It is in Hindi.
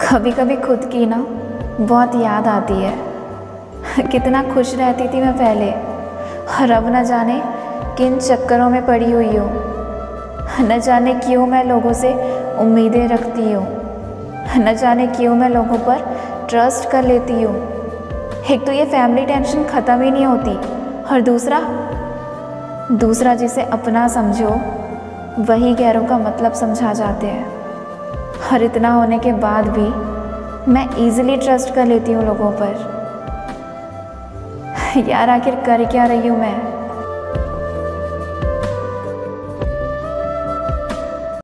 कभी कभी खुद की ना बहुत याद आती है। कितना खुश रहती थी मैं पहले। और अब न जाने किन चक्करों में पड़ी हुई हूँ। न जाने क्यों मैं लोगों से उम्मीदें रखती हूँ। न जाने क्यों मैं लोगों पर ट्रस्ट कर लेती हूँ। एक तो ये फैमिली टेंशन ख़त्म ही नहीं होती। और दूसरा दूसरा जिसे अपना समझो, वही गैरों का मतलब समझा जाते हैं। और इतना होने के बाद भी मैं इजीली ट्रस्ट कर लेती हूँ लोगों पर। यार, आखिर कर क्या रही हूँ मैं?